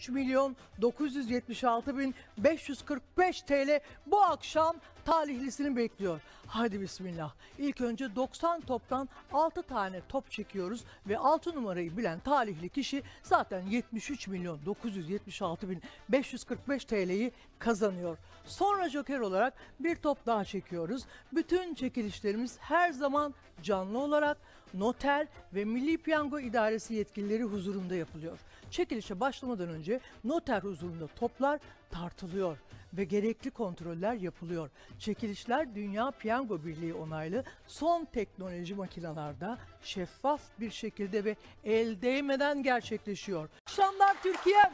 73 milyon 976 bin 545 TL bu akşam talihlisini bekliyor. Hadi bismillah. İlk önce 90 toptan 6 tane top çekiyoruz ve 6 numarayı bilen talihli kişi zaten 73 milyon 976 bin 545 TL'yi kazanıyor. Sonra joker olarak bir top daha çekiyoruz. Bütün çekilişlerimiz her zaman canlı olarak noter ve Milli Piyango İdaresi yetkilileri huzurunda yapılıyor. Çekilişe başlamadan önce noter huzurunda toplar tartılıyor ve gerekli kontroller yapılıyor. Çekilişler Dünya Piyango Birliği onaylı son teknoloji makinalarda şeffaf bir şekilde ve el değmeden gerçekleşiyor. Akşamlar Türkiye.